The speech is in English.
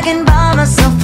I can buy myself.